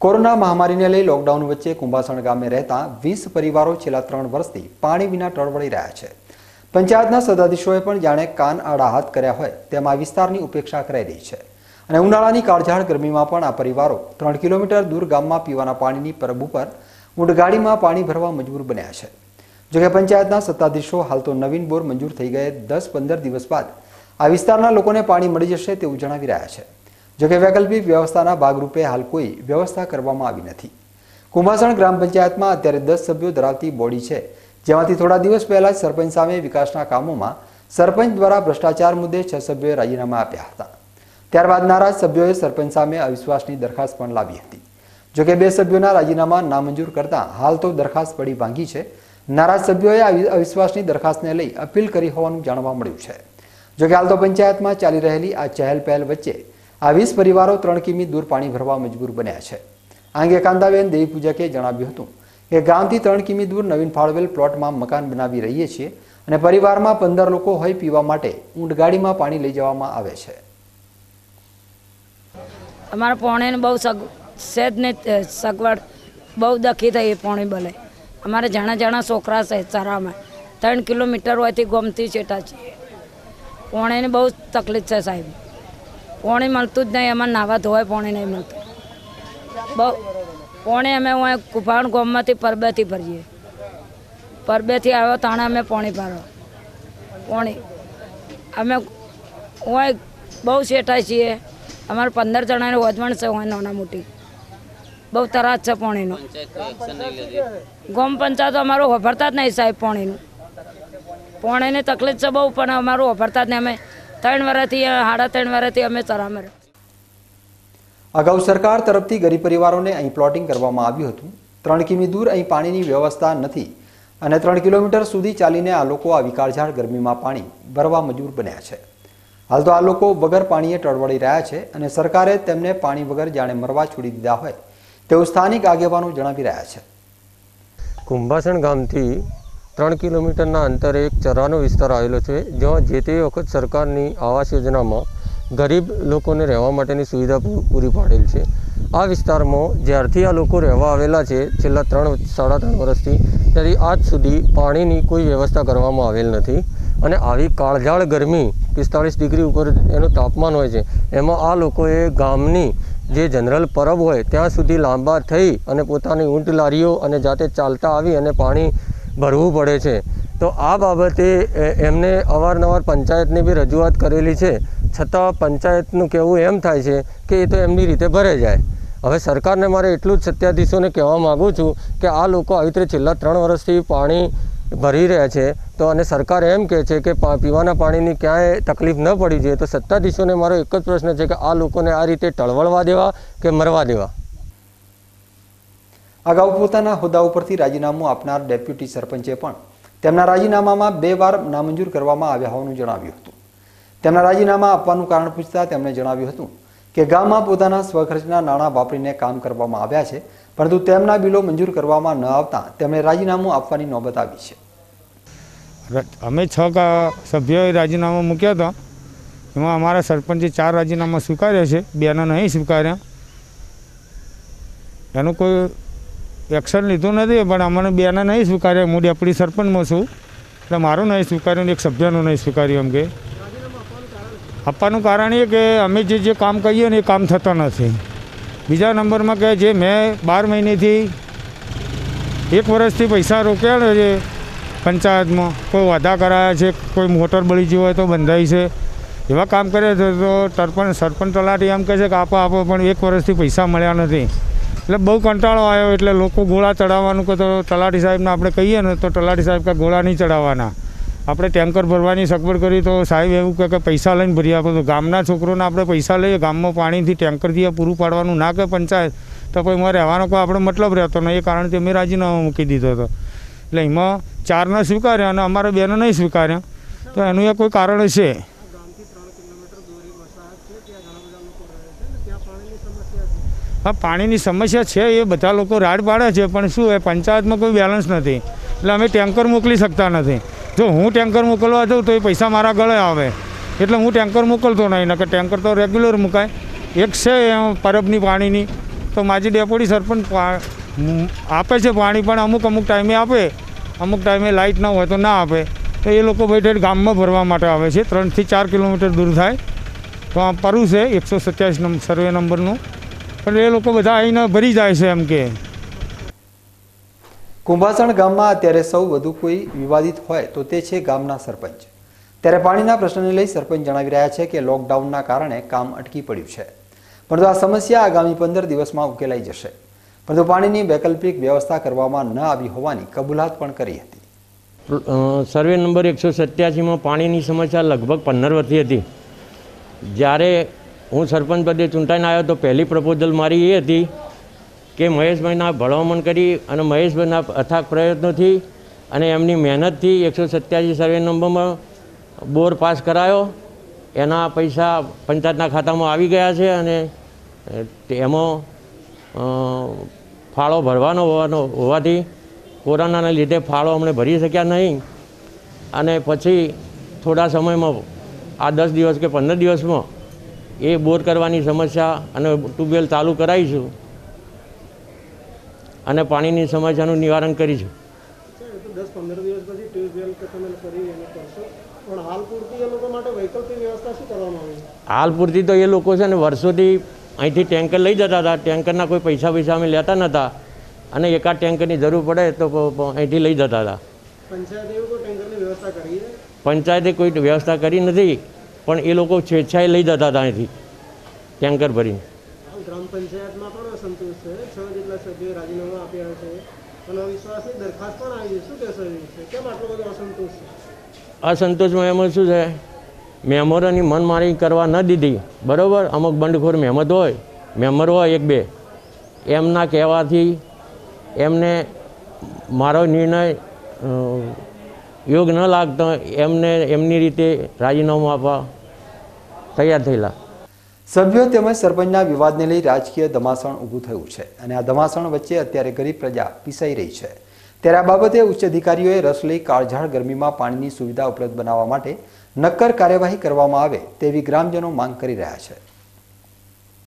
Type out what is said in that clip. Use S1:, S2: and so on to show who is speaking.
S1: Corona મહામારીને લઈ lockdown વચ્ચે કુંભાસણ ગામે રહેતા વીસ પરિવારો છેલ્લા ત્રણ વર્ષથી પાણી વિના ટળવળી રહ્યા છે. પંચાયતના સત્તાધીશોએ પણ જાણે કાન આડા હાથ કર્યા હોય તેમ વિસ્તારની ઉપેક્ષા કરાઈ રહી છે. અને ઉનાળાની કાળઝાળ ગરમીમાં પણ આ પરિવારો ત્રણ કિલોમીટર દૂર ગામમાં પીવાના પાણીની પરબ ઉપર ઊંટગાડીમાં પાણી ભરવા મજબૂર બન્યા છે. જોકે પંચાયતના સત્તાધીશો હાલ તો નવીન બોર મંજૂર થઈ ગયે દસ પંદર દિવસ બાદ આ વિસ્તારના લોકોને પાણી મળી જશે તેવું જણાવી રહ્યા છે. જોકે વૈકલ્પિક વ્યવસ્થાના ભાગરૂપે હાલ કોઈ વ્યવસ્થા કરવામાં આવી નથી. કુંભાસણ ગ્રામ પંચાયતમાં અત્યારે દસ સભ્યો ધરાવતી બોડી છે. જેમાંથી થોડા દિવસ પહેલા જ સરપંચ સામે વિકાસના કામોમાં સરપંચ દ્વારા ભ્રષ્ટાચાર મુદ્દે છ સભ્યોએ રાજીનામા આપ્યા હતા. ત્યારબાદ નારાજ સભ્યોએ સરપંચ સામે અવિશ્વાસની દરખાસ્ત પણ લાવી હતી. જોકે બે સભ્યોના રાજીનામા નામંજૂર કરતા હાલ તો દરખાસ્ત પડી ભાંગી છે. નારાજ સભ્યોએ અવિશ્વાસની દરખાસ્તને લઈ અપીલ કરી હોવાનું જાણવા મળ્યું છે. જોકે હાલ તો પંચાયતમાં ચાલી રહેલી આ ચહેલ પહેલ વચ્ચે આ વીસ પરિવારો ત્રણ કિમી દૂર પાણી ભરવા મજબૂર બન્યા છે. આ અંગે કાંદાબેન દેવી પૂજકે જણાવ્યું હતું કે ગામથી ત્રણ કિમી દૂર નવીન ફાળવેલ પ્લોટમાં મકાન બનાવી રહીએ છીએ અને પરિવારમાં પંદર લોકો હોય પીવા માટે ઊંટગાડીમાં પાણી લઈ જવામાં આવે છે.
S2: અમારા પોણીને બહુ સગ ને સગવડ બહુ દખી થઈ એ પોણી બલે અમારે જાણા જાણા છોકરા છે સારામાં. ત્રણ કિલોમીટર હોયથી ગમતી ચેટા છે પોણીની બહુ તકલીફ છે સાહેબ. પોણી મળતું જ નહીં, અમારે નાવા ધોવાય, પોણી નહીં મળતું. બહુ, પોણી અમે હું કુભાણ ગામમાંથી પરબેથી ભરીએ. પરબેથી આવ્યો તાણે અમે પોણી ભરો પોણી, અમે હું બહુ શેઠાય છીએ. અમારે પંદર જણાની વજવણ છે હોય નાના મોટી બહુ તરાજ છે પાણીનો. ગોમ પંચાયત અમારું વફરતા જ નહીં સાહેબ પાણીનું. પાણીની તકલીફ છે બહુ, પણ અમારું વફરતા જ નહીં. અમે ત્રણ વર્ષથી સાડા ત્રણ વર્ષથી અમે ચરામે
S1: અગાઉ સરકાર તરફથી ગરીબ પરિવારોને અહીં પ્લોટિંગ કરવામાં આવ્યું હતું. ત્રણ કિમી દૂર અહીં પાણીની વ્યવસ્થા નથી અને ત્રણ કિલોમીટર સુધી ચાલીને આ લોકો આ વિકાળઝાળ ગરમીમાં પાણી ભરવા મજૂર બન્યા છે. હાલ તો આ લોકો વગર પાણીએ ટળવળી રહ્યા છે અને સરકારે તેમને પાણી વગર જાણે મરવા છોડી દીધા હોય તેવું સ્થાનિક આગેવાનો જણાવી રહ્યા છે.
S3: કુંભાસણ ગામથી ત્રણ કિલોમીટરના અંતરે એક ચરાનો વિસ્તાર આવેલો છે જ્યાં જે તે વખત સરકારની આવાસ યોજનામાં ગરીબ લોકોને રહેવા માટેની સુવિધા પૂરી પાડેલ છે. આ વિસ્તારમાં જ્યારથી આ લોકો રહેવા આવેલા છે, છેલ્લા ત્રણ, સાડા ત્રણ વર્ષથી ત્યારથી આજ સુધી પાણીની કોઈ વ્યવસ્થા કરવામાં આવેલ નથી અને આવી કાળઝાળ ગરમી પિસ્તાળીસ ડિગ્રી ઉપર એનું તાપમાન હોય છે, એમાં આ લોકોએ ગામની જે જનરલ પરબ હોય, ત્યાં સુધી લાંબા થઈ અને પોતાની ઊંટ લારીઓ અને જાતે ચાલતા આવી અને પાણી ભરવું પડે છે. તો આ બાબતે એમને અવારનવાર પંચાયતને બી રજૂઆત કરેલી છે. છતાં પંચાયતનું કહેવું એમ થાય છે કે એ તો એમની રીતે ભરે જાય. હવે સરકારને મારે એટલું જ સત્યાધીશોને કહેવા માગું છું કે આ લોકો આવી રીતે છેલ્લા ત્રણ વર્ષથી પાણી ભરી રહ્યા છે. તો અને સરકાર એમ કહે છે કે પીવાના પાણીની ક્યાંય તકલીફ ન પડી જોઈએ તો સત્તાધીશોને મારો એક જ પ્રશ્ન છે કે આ લોકોને આ રીતે ટળવળવા દેવા કે મરવા દેવા?
S1: અગાઉ પોતાના હોદ્દા ઉપરથી રાજીનામું આપનાર ડેપ્યુટી સરપંચે પણ તેમના રાજીનામામાં બે વાર નામંજૂર કરવામાં આવ્યા હોવાનું જણાવ્યું હતું. તેમના રાજીનામા આપવાનું કારણ પૂછતા તેમણે જણાવ્યું હતું કે ગામમાં પોતાના સ્વખર્ચના નાણાં વાપરીને કામ કરવામાં આવ્યા છે, પરંતુ તેમના બિલો મંજૂર કરવામાં ન આવતા તેમણે રાજીનામું આપવાની નોબત આવી છે.
S4: અમે છ સભ્યોએ રાજીનામા મૂક્યા હતા. એમાં અમારા સરપંચે ચાર રાજીનામા સ્વીકાર્યા છે, બેના નહીં સ્વીકાર્યા. એનું કોઈ એક્શન લીધું નથી, પણ અમને બેના નહીં સ્વીકાર્યા. હું ડેપ્યુટી સરપંચમાં છું. એટલે મારું નહીં સ્વીકાર્યું એક સભ્યનું નહીં સ્વીકાર્યું એમ કે. આપવાનું કારણ એ કે અમે જે જે કામ કહીએ ને એ કામ થતા નથી. બીજા નંબરમાં કે જે મેં બાર મહિનેથી એક વર્ષથી પૈસા રોક્યા છે પંચાયતમાં, કોઈ વાધા કરાયા છે, કોઈ મોટર બળી ગઈ હોય તો બંધાય છે. એવા કામ કરે છે તો સરપંચ સરપંચ તલાટી એમ કહે છે કે આપો આપો, પણ એક વર્ષથી પૈસા મળ્યા નથી. એટલે બહુ કંટાળો આવ્યો, એટલે લોકો ગોળા ચડાવવાનું કે તો તલાટી સાહેબને આપણે કહીએ ને તો તલાટી સાહેબ કે ગોળા નહીં ચડાવવાના. આપણે ટેન્કર ભરવાની સગવડ કરી તો સાહેબ એવું કહે કે પૈસા લઈને ભરી આપો. તો ગામના છોકરોને આપણે પૈસા લઈએ, ગામમાં પાણીથી ટેન્કરથી પૂરું પાડવાનું ના કે પંચાયત. તો કોઈ અમારે રહેવાનો કોઈ આપણે મતલબ રહેતો નહીં. એ કારણથી અમે રાજીનામા મૂકી દીધો હતો. એટલે એમાં ચારને સ્વીકાર્યા અને અમારે બેને નહીં સ્વીકાર્યા. તો એનું એ કોઈ કારણ છે હા, પાણીની સમસ્યા છે, એ બધા લોકો રાડ પાડે છે, પણ શું એ પંચાયતમાં કોઈ બેલેન્સ નથી. એટલે અમે ટેન્કર મોકલી શકતા નથી. જો હું ટેન્કર મોકલવા જાઉં તો એ પૈસા મારા ગળે આવે. એટલે હું ટેન્કર મોકલતો નહીં, નકર ટેન્કર તો રેગ્યુલર મુકાય. એક છે પરબની પાણીની. તો માજી ડેપોડી સરપંચ આપે છે પાણી, પણ અમુક અમુક ટાઈમે આપે. અમુક ટાઈમે લાઇટ ન હોય તો ના આપે. તો એ લોકો બેઠે ગામમાં ભરવા માટે આવે છે. ત્રણથી ચાર કિલોમીટર દૂર થાય. તો આ પરું છે, એકસો સત્યાવીસ સર્વે નંબરનું. પણ એ લોકો બધા આવીને ભરી જાય છે એમ કે.
S1: કુંભાસણ ગામમાં અત્યારે સૌ વધુ કોઈ વિવાદિત હોય તો તે છે ગામના સરપંચ. ત્યારે પાણીના પ્રશ્નને લઈ સરપંચ જણાવી રહ્યા છે કે લોકડાઉનના કારણે કામ અટકી પડ્યું છે. પરંતુ આ સમસ્યા આગામી પંદર દિવસમાં ઉકેલાઈ જશે. પરંતુ પાણીની વૈકલ્પિક વ્યવસ્થા કરવામાં ન આવી હોવાની કબૂલાત પણ કરી હતી.
S5: સર્વે નંબર એકસો સત્યાસીમાં પાણીની સમસ્યા લગભગ પંદર વર્ષથી હતી. જ્યારે હું સરપંચ પદે ચૂંટાઈને આવ્યો તો પહેલી પ્રપોઝલ મારી એ હતી કે મહેશભાઈના ભલામણ કરી અને મહેશભાઈના અથાગ પ્રયત્નોથી અને એમની મહેનતથી એકસો સત્યાસી સર્વે નંબરમાં બોર પાસ કરાયો. એના પૈસા પંચાયતના ખાતામાં આવી ગયા છે અને એમાં ફાળો ભરવાનો હોવાનો હોવાથી કોરોનાના લીધે ફાળો અમને ભરી શક્યા નહીં. અને પછી થોડા સમયમાં આ દસ દિવસ કે પંદર દિવસમાં એ બોર કરવાની સમસ્યા અને ટ્યુબવેલ ચાલુ કરાવીશું. અને પાણીની સમસ્યાનું નિવારણ કરીશું.
S6: દસ પંદર દિવસ પછી ટ્યુબવેલ કે તમે કરી એને કરશો. પણ હાલ પૂરતી એ લોકો માટે વૈકલ્પિક વ્યવસ્થા શું કરવામાં આવી?
S5: હાલ પૂરતી તો એ લોકો છે ને વર્ષોથી અહીંથી ટેન્કર લઈ જતા હતા. ટેન્કરના કોઈ પૈસા પૈસા અમે લેતા નહોતા. અને એકાદ ટેન્કરની જરૂર પડે તો અહીંથી લઈ જતા હતા.
S6: પંચાયતે કોઈ વ્યવસ્થા કરી
S5: નથી પણ એ લોકો સ્વેચ્છાએ લઈ જતા હતા અહીંથી ટેન્કર ભરીને.
S6: ગ્રામ પંચાયતમાં પણ અસંતોષ છે. છ જેટલા સભ્યોએ રાજીનામા આપ્યા છે. અવિશ્વાસની દરખાસ્ત પણ આવી શું કહેશો કેમ આટલો બધો અસંતોષ છે?
S5: અસંતોષમાં એમાં શું છે? મેમોરોની મનમારી કરવા ન દીધી. બરાબર? અમુક બંડખોર મહેમત હોય મેમ્બર હોય એક બે. એમના કહેવાથી એમને મારો નિર્ણય યોગ ન લાગતો એમને એમની રીતે રાજીનામું આપવા તૈયાર થયેલા.
S1: સભ્યો તેમજ સરપંચના વિવાદને લઈ રાજકીય ધમાસણ ઊભું થયું છે અને આ ધમાસણ વચ્ચે અત્યારે ગરીબ પ્રજા પીસાઈ રહી છે. ત્યારે આ બાબતે ઉચ્ચ અધિકારીઓએ રસ લઈ કાળઝાળ ગરમીમાં પાણીની સુવિધા ઉપલબ્ધ બનાવવા માટે નક્કર કાર્યવાહી કરવામાં આવે તેવી ગ્રામજનો માંગ કરી રહ્યા છે.